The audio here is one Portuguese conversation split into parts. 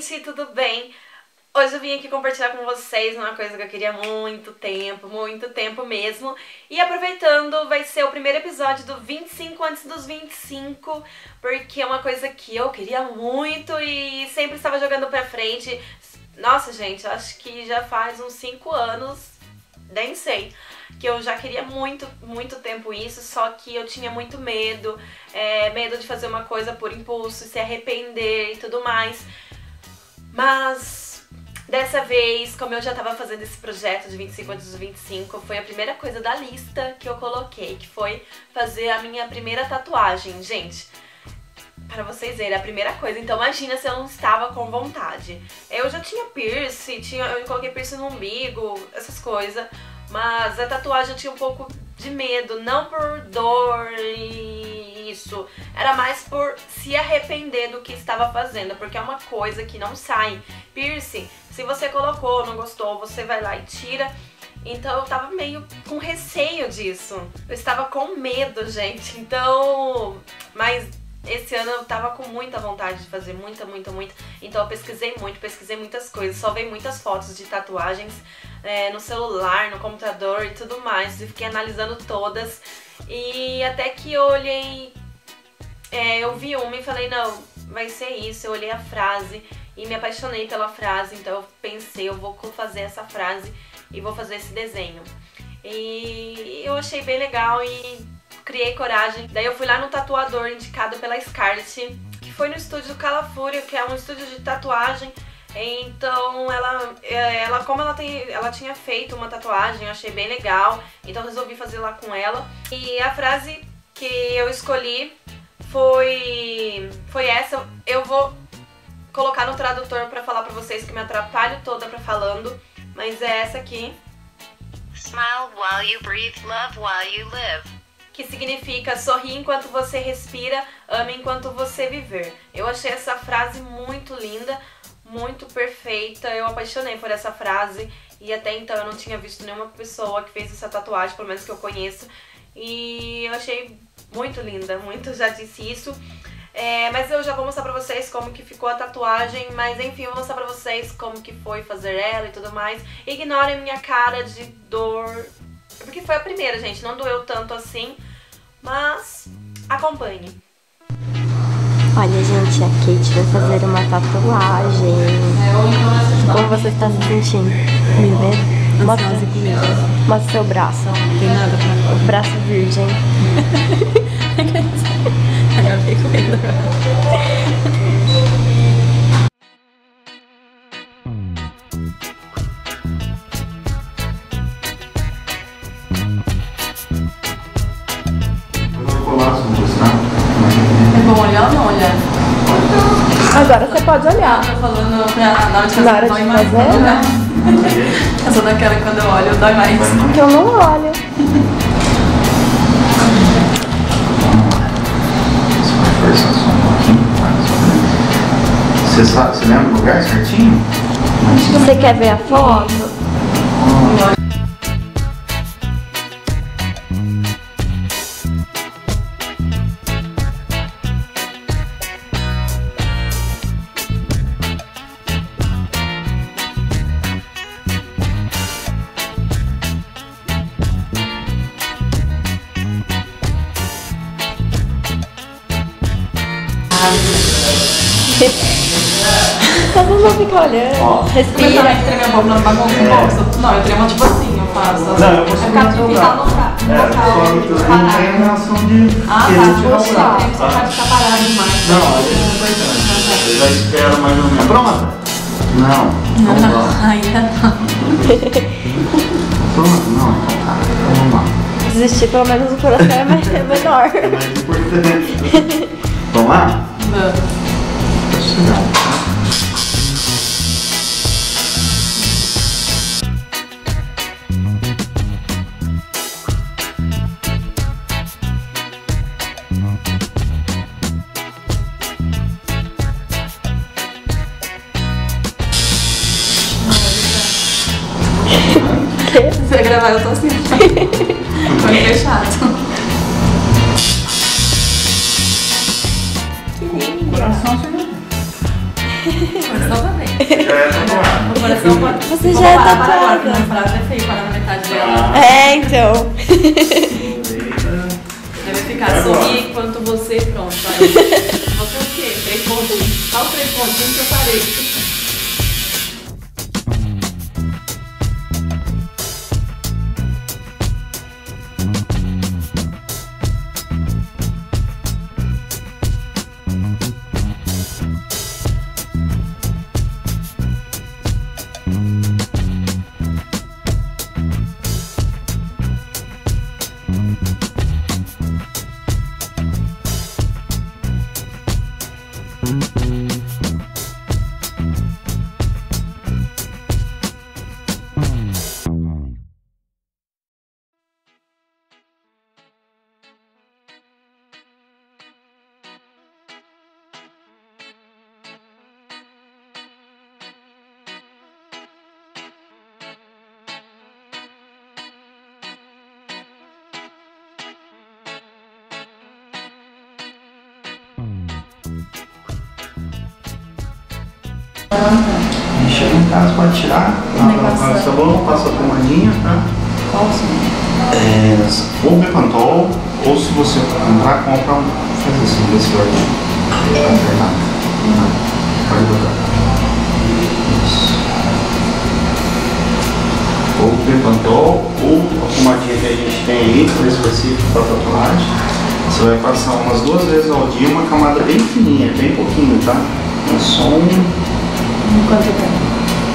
gente, tudo bem? Hoje eu vim aqui compartilhar com vocês uma coisa que eu queria há muito tempo, muito tempo mesmo. E aproveitando, vai ser o primeiro episódio do 25 antes dos 25, porque é uma coisa que eu queria muito e sempre estava jogando pra frente. Nossa, gente, acho que já faz uns 5 anos, nem sei, que eu já queria muito, muito tempo isso, só que eu tinha muito medo, é, medo de fazer uma coisa por impulso, se arrepender e tudo mais. Mas dessa vez, como eu já tava fazendo esse projeto de 25 antes dos 25, foi a primeira coisa da lista que eu coloquei, que foi fazer a minha primeira tatuagem. Gente, para vocês verem, a primeira coisa. Então imagina se eu não estava com vontade. Eu já tinha piercing, tinha, eu coloquei piercing no umbigo, essas coisas. Mas a tatuagem eu tinha um pouco de medo, não por dor e isso. Era mais por se arrepender do que estava fazendo, porque é uma coisa que não sai. Piercing, se você colocou, não gostou, você vai lá e tira. Então eu tava meio com receio disso. Eu estava com medo, gente. Então, mas esse ano eu tava com muita vontade de fazer, muita, muita, muita. Então eu pesquisei muito, pesquisei muitas coisas, só veio muitas fotos de tatuagens é, no celular, no computador e tudo mais. E fiquei analisando todas. E até que eu olhei, é, eu vi uma e falei, não, vai ser isso. Eu olhei a frase e me apaixonei pela frase, então eu pensei, eu vou fazer essa frase e vou fazer esse desenho. E eu achei bem legal e criei coragem. Daí eu fui lá no tatuador indicado pela Scarlett, que foi no estúdio Calafúria, que é um estúdio de tatuagem. Então ela, ela como ela, tem, ela tinha feito uma tatuagem, eu achei bem legal, então resolvi fazer lá com ela. E a frase que eu escolhi foi, foi essa, eu vou colocar no tradutor pra falar pra vocês que me atrapalho toda pra falando, mas é essa aqui. Smile while you breathe, love while you live que significa sorrir enquanto você respira, ame enquanto você viver. Eu achei essa frase muito linda, muito perfeita. Eu apaixonei por essa frase e até então eu não tinha visto nenhuma pessoa que fez essa tatuagem, pelo menos que eu conheço. E eu achei muito linda, muito já disse isso. É, mas eu já vou mostrar pra vocês como que ficou a tatuagem, mas enfim, eu vou mostrar pra vocês como que foi fazer ela e tudo mais. Ignorem minha cara de dor, porque foi a primeira, gente, não doeu tanto assim, mas acompanhe. Olha, gente, a Kate vai fazer uma tatuagem. Como você está se sentindo? Me vê? Mostra, mostra seu braço. Tem nada pra O braço virgem. Acabei com medo. Você pode olhar. Eu tô falando pra, na hora de fazer, Na hora de dói mais. fazer, né? Eu sou daquela que quando eu olho, dói mais. Porque eu não olho. Você, sabe, você lembra o lugar certinho? Você quer ver a foto? Todo mundo fica olhando. Mas Respira. também tremer a boca bagunça. Não, eu tremo tipo assim, eu faço. Não, eu consigo É ficar, ficar no local. É, só eu não tenho reação de Ah, querer tá. tirar o Puxa, braço. você pode ficar parado demais. Não, aí é importante. Você já espera mais ou menos. Pronto? Não. Vamos. Ainda não. Pronto? Não, então tá. Então vamos lá. Desistir, pelo menos o coração é é menor. É mais importante. Vamos lá? Vamos. Se eu gravar, eu tô assim. Foi fechado. Coração você Coração também. Já é tatuado. O coração pode. Você já é para tatuada. minha frase é feia, parar na metade dela. É, então. Deve ficar sorrir enquanto você pronto. Aí. Você o quê? Três pontinhos. Só três pontinhos que eu parei. Chega em casa, pode tirar. Lava o sabão, passa a pomadinha, tá? Qual o? É, ou Bepantol, ou se você comprar, compra um. Faz assim, desse ordem. Alternado. Pode botar. Isso. Ou Bepantol, ou a pomadinha que a gente tem aí, que é específico para tatuagem. Você vai passar umas duas vezes ao dia, uma camada bem fininha, bem pouquinho, tá? É só um, Quanto tempo?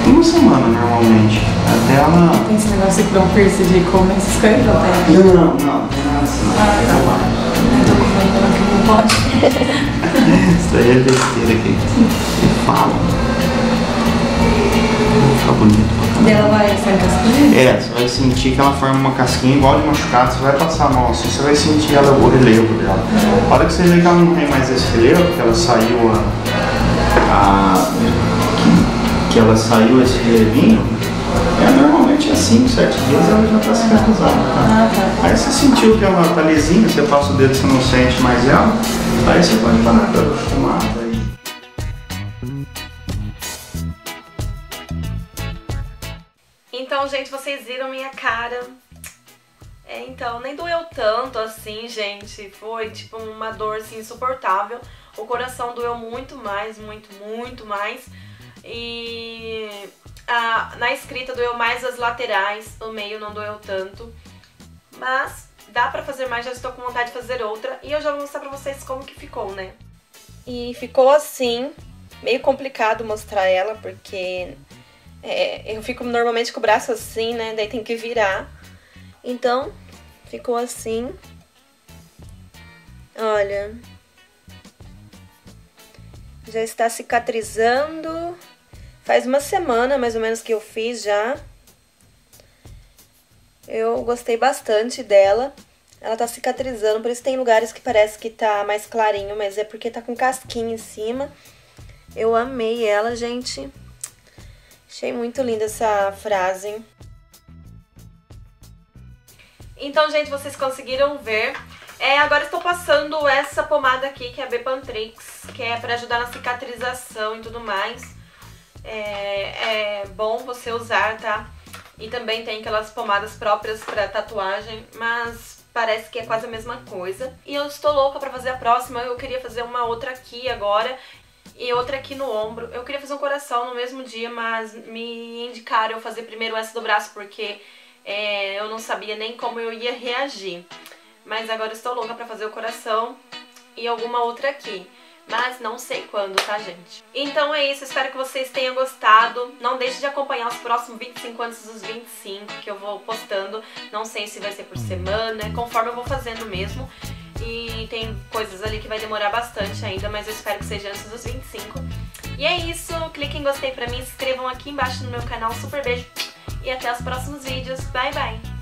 uma semana normalmente. Até ela. Tem esse negócio um piercing de comer essas coisas? Não? Não, não, não tem nada assim. não. Ah, tá bom. Eu tô comentando que não pode. Isso daí é besteira que que falam. Vai ficar bonito pra ela vai sair casquinha? É, você vai sentir que ela forma uma casquinha igual de machucado, você vai passar a mão assim, você vai sentir ela, o relevo dela. A hora que você vê que ela não tem mais esse relevo, que ela saiu a. a que, ela saiu esse relevinho, é, normalmente é 5, 7 dias ela já está cicatrizada. Tá? Ah, tá. Aí você sentiu que ela tá lisinha, você passa o dedo, você não sente mais ela, aí você pode parar fumar. Aí. Então, gente, vocês viram minha cara. É, então, nem doeu tanto assim, gente. Foi tipo uma dor assim, insuportável. O coração doeu muito mais, muito, muito mais. E a- na escrita doeu mais as laterais, o meio não doeu tanto. Mas dá pra fazer mais, já estou com vontade de fazer outra. E eu já vou mostrar pra vocês como que ficou, né? E ficou assim, meio complicado mostrar ela, porque é, eu fico normalmente com o braço assim, né? Daí tem que virar. Então, ficou assim. Olha. Já está cicatrizando. Faz uma semana mais ou menos que eu fiz já. Eu gostei bastante dela. Ela tá cicatrizando, por isso tem lugares que parece que tá mais clarinho, mas é porque tá com casquinha em cima. Eu amei ela, gente. Achei muito linda essa frase. Então, gente, vocês conseguiram ver. É, agora estou passando essa pomada aqui, que é a Bepantrix, que é pra ajudar na cicatrização e tudo mais. É, é bom você usar, tá? E também tem aquelas pomadas próprias pra tatuagem, mas parece que é quase a mesma coisa. E eu estou louca pra fazer a próxima, eu queria fazer uma outra aqui agora e outra aqui no ombro. Eu queria fazer um coração no mesmo dia, mas me indicaram eu fazer primeiro essa do braço porque é, eu não sabia nem como eu ia reagir. Mas agora estou louca pra fazer o coração e alguma outra aqui. Mas não sei quando, tá, gente? Então é isso, espero que vocês tenham gostado. Não deixe de acompanhar os próximos 25 antes dos 25 que eu vou postando. Não sei se vai ser por semana, conforme eu vou fazendo mesmo. E tem coisas ali que vai demorar bastante ainda, mas eu espero que seja antes dos 25. E é isso, clique em gostei pra mim, se inscrevam aqui embaixo no meu canal. Super beijo e até os próximos vídeos. Bye, bye!